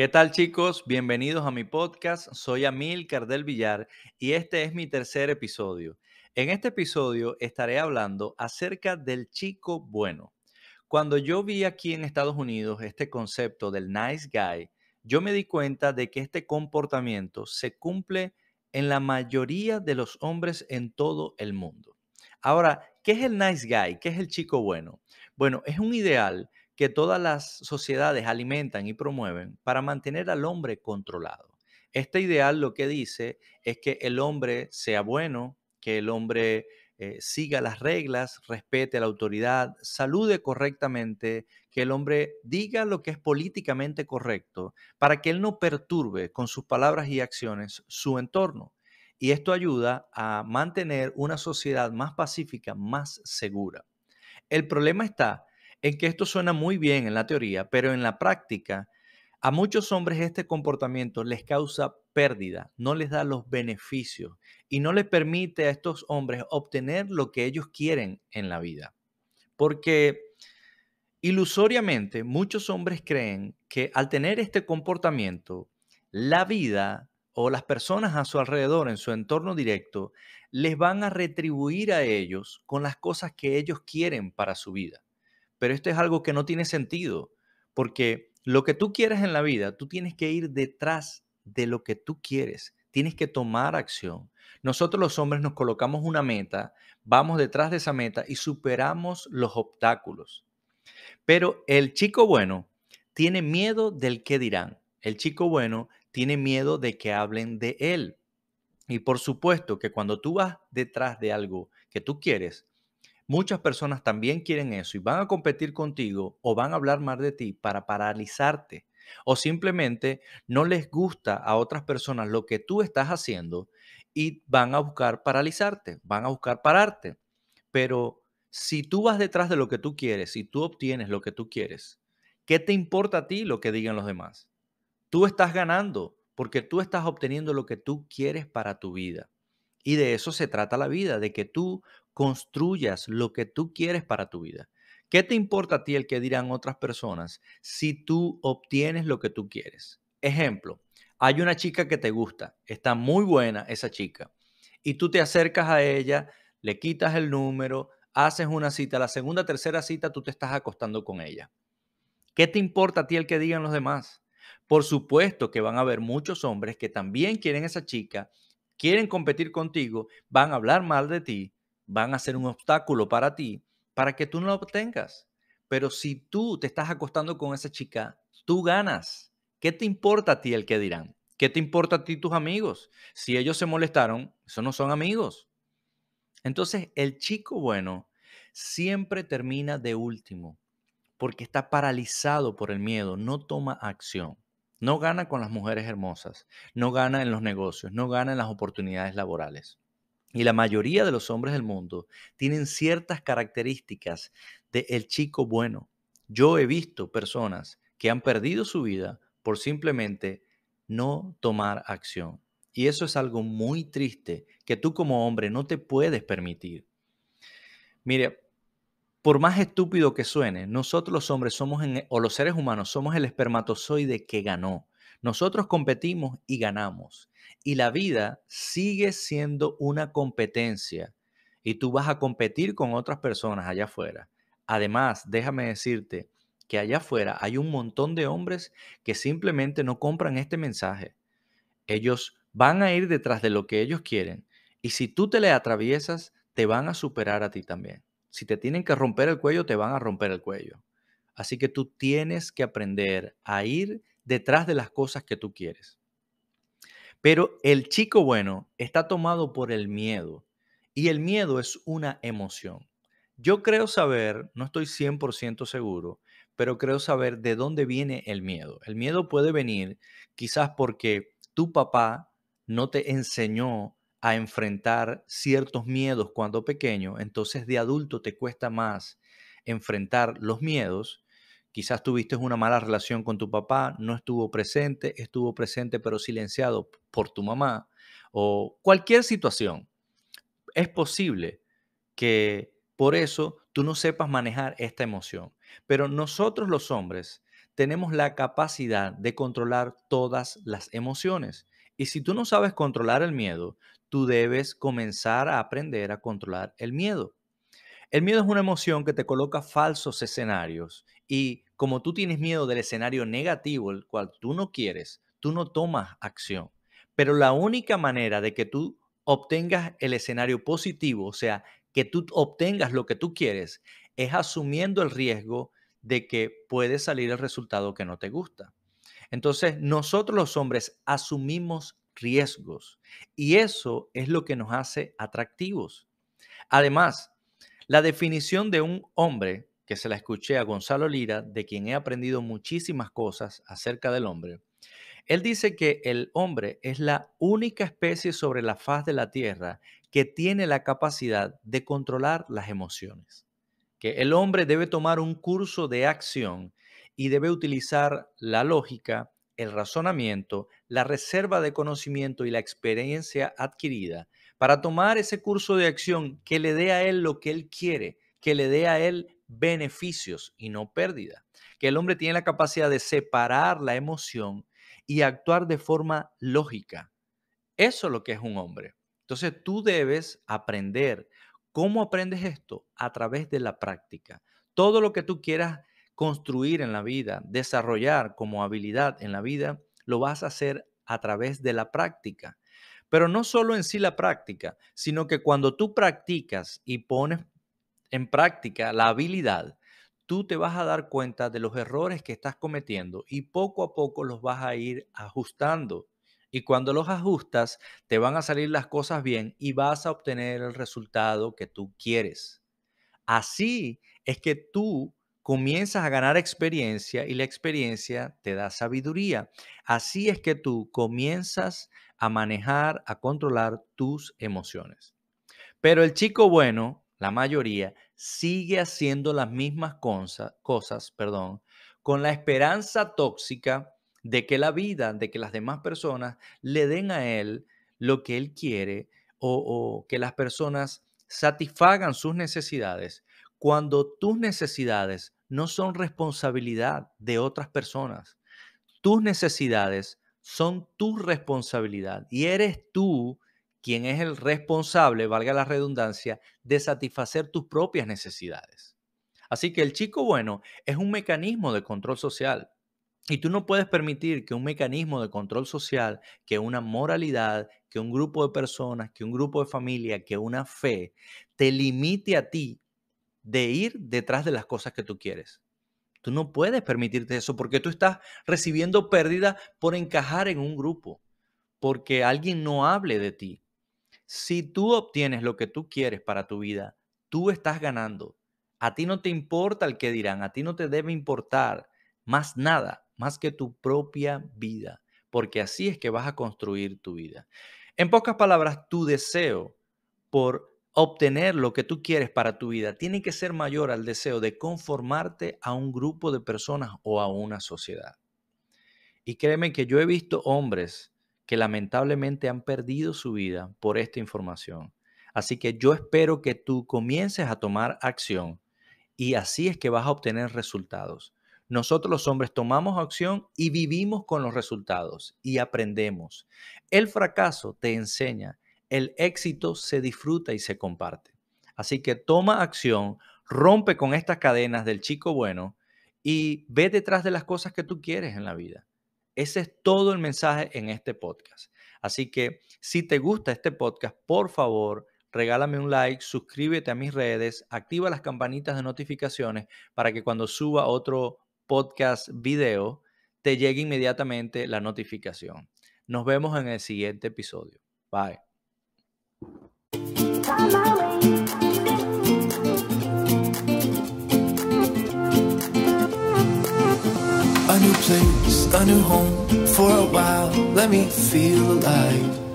¿Qué tal chicos? Bienvenidos a mi podcast. Soy Amil Cardel Villar y este es mi tercer episodio. En este episodio estaré hablando acerca del chico bueno. Cuando yo vi aquí en Estados Unidos este concepto del nice guy, yo me di cuenta de que este comportamiento se cumple en la mayoría de los hombres en todo el mundo. Ahora, ¿qué es el nice guy? ¿Qué es el chico bueno? Bueno, es un ideal que todas las sociedades alimentan y promueven para mantener al hombre controlado. Este ideal lo que dice es que el hombre sea bueno, que el hombre eh, siga las reglas, respete la autoridad, salude correctamente, que el hombre diga lo que es políticamente correcto, para que él no perturbe con sus palabras y acciones su entorno. Y esto ayuda a mantener una sociedad más pacífica, más segura. El problema está en que esto suena muy bien en la teoría, pero en la práctica, a muchos hombres este comportamiento les causa pérdida, no les da los beneficios y no les permite a estos hombres obtener lo que ellos quieren en la vida. Porque ilusoriamente muchos hombres creen que al tener este comportamiento, la vida o las personas a su alrededor, en su entorno directo, les van a retribuir a ellos con las cosas que ellos quieren para su vida. Pero esto es algo que no tiene sentido, porque lo que tú quieres en la vida, tú tienes que ir detrás de lo que tú quieres, tienes que tomar acción. Nosotros los hombres nos colocamos una meta, vamos detrás de esa meta y superamos los obstáculos. Pero el chico bueno tiene miedo del qué dirán. El chico bueno tiene miedo de que hablen de él. Y por supuesto que cuando tú vas detrás de algo que tú quieres, Muchas personas también quieren eso y van a competir contigo o van a hablar mal de ti para paralizarte o simplemente no les gusta a otras personas lo que tú estás haciendo y van a buscar paralizarte, van a buscar pararte. Pero si tú vas detrás de lo que tú quieres, y tú obtienes lo que tú quieres, ¿qué te importa a ti lo que digan los demás? Tú estás ganando porque tú estás obteniendo lo que tú quieres para tu vida. Y de eso se trata la vida, de que tú construyas lo que tú quieres para tu vida. ¿Qué te importa a ti el que dirán otras personas si tú obtienes lo que tú quieres? Ejemplo, hay una chica que te gusta, está muy buena esa chica, y tú te acercas a ella, le quitas el número, haces una cita, la segunda, tercera cita tú te estás acostando con ella. ¿Qué te importa a ti el que digan los demás? Por supuesto que van a haber muchos hombres que también quieren esa chica quieren competir contigo, van a hablar mal de ti, van a ser un obstáculo para ti, para que tú no lo obtengas. Pero si tú te estás acostando con esa chica, tú ganas. ¿Qué te importa a ti el que dirán? ¿Qué te importa a ti tus amigos? Si ellos se molestaron, eso no son amigos. Entonces, el chico bueno siempre termina de último porque está paralizado por el miedo, no toma acción. No gana con las mujeres hermosas, no gana en los negocios, no gana en las oportunidades laborales. Y la mayoría de los hombres del mundo tienen ciertas características de el chico bueno. Yo he visto personas que han perdido su vida por simplemente no tomar acción. Y eso es algo muy triste que tú como hombre no te puedes permitir. Mire, por más estúpido que suene, nosotros los hombres somos, o los seres humanos, somos el espermatozoide que ganó. Nosotros competimos y ganamos. Y la vida sigue siendo una competencia. Y tú vas a competir con otras personas allá afuera. Además, déjame decirte que allá afuera hay un montón de hombres que simplemente no compran este mensaje. Ellos van a ir detrás de lo que ellos quieren. Y si tú te le atraviesas, te van a superar a ti también. Si te tienen que romper el cuello, te van a romper el cuello. Así que tú tienes que aprender a ir detrás de las cosas que tú quieres. Pero el chico bueno está tomado por el miedo y el miedo es una emoción. Yo creo saber, no estoy 100% seguro, pero creo saber de dónde viene el miedo. El miedo puede venir quizás porque tu papá no te enseñó a enfrentar ciertos miedos cuando pequeño, entonces de adulto te cuesta más enfrentar los miedos. Quizás tuviste una mala relación con tu papá, no estuvo presente, estuvo presente pero silenciado por tu mamá o cualquier situación. Es posible que por eso tú no sepas manejar esta emoción. Pero nosotros los hombres tenemos la capacidad de controlar todas las emociones. Y si tú no sabes controlar el miedo, tú debes comenzar a aprender a controlar el miedo. El miedo es una emoción que te coloca falsos escenarios y como tú tienes miedo del escenario negativo, el cual tú no quieres, tú no tomas acción. Pero la única manera de que tú obtengas el escenario positivo, o sea, que tú obtengas lo que tú quieres, es asumiendo el riesgo de que puede salir el resultado que no te gusta. Entonces, nosotros los hombres asumimos riesgos y eso es lo que nos hace atractivos. Además, la definición de un hombre, que se la escuché a Gonzalo Lira, de quien he aprendido muchísimas cosas acerca del hombre, él dice que el hombre es la única especie sobre la faz de la Tierra que tiene la capacidad de controlar las emociones. Que el hombre debe tomar un curso de acción y debe utilizar la lógica, el razonamiento, la reserva de conocimiento y la experiencia adquirida para tomar ese curso de acción que le dé a él lo que él quiere, que le dé a él beneficios y no pérdida. Que el hombre tiene la capacidad de separar la emoción y actuar de forma lógica. Eso es lo que es un hombre. Entonces tú debes aprender. ¿Cómo aprendes esto? A través de la práctica. Todo lo que tú quieras construir en la vida, desarrollar como habilidad en la vida, lo vas a hacer a través de la práctica. Pero no solo en sí la práctica, sino que cuando tú practicas y pones en práctica la habilidad, tú te vas a dar cuenta de los errores que estás cometiendo y poco a poco los vas a ir ajustando. Y cuando los ajustas, te van a salir las cosas bien y vas a obtener el resultado que tú quieres. Así es que tú comienzas a ganar experiencia y la experiencia te da sabiduría. Así es que tú comienzas a manejar, a controlar tus emociones. Pero el chico bueno, la mayoría, sigue haciendo las mismas cosas, perdón, con la esperanza tóxica de que la vida, de que las demás personas le den a él lo que él quiere o que las personas satisfagan sus necesidades cuando tus necesidades no son responsabilidad de otras personas. Tus necesidades son tu responsabilidad y eres tú quien es el responsable, valga la redundancia, de satisfacer tus propias necesidades. Así que el chico bueno es un mecanismo de control social. Y tú no puedes permitir que un mecanismo de control social, que una moralidad, que un grupo de personas, que un grupo de familia, que una fe, te limite a ti de ir detrás de las cosas que tú quieres. Tú no puedes permitirte eso porque tú estás recibiendo pérdida por encajar en un grupo, porque alguien no hable de ti. Si tú obtienes lo que tú quieres para tu vida, tú estás ganando. A ti no te importa el que dirán, a ti no te debe importar más nada, más que tu propia vida, porque así es que vas a construir tu vida. En pocas palabras, tu deseo por obtener lo que tú quieres para tu vida tiene que ser mayor al deseo de conformarte a un grupo de personas o a una sociedad. Y créeme que yo he visto hombres que lamentablemente han perdido su vida por esta información. Así que yo espero que tú comiences a tomar acción y así es que vas a obtener resultados. Nosotros los hombres tomamos acción y vivimos con los resultados y aprendemos. El fracaso te enseña el éxito se disfruta y se comparte. Así que toma acción, rompe con estas cadenas del chico bueno y ve detrás de las cosas que tú quieres en la vida. Ese es todo el mensaje en este podcast. Así que si te gusta este podcast, por favor, regálame un like, suscríbete a mis redes, activa las campanitas de notificaciones para que cuando suba otro podcast video te llegue inmediatamente la notificación. Nos vemos en el siguiente episodio. Bye. A new place, a new home for a while. Let me feel alive.